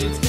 It's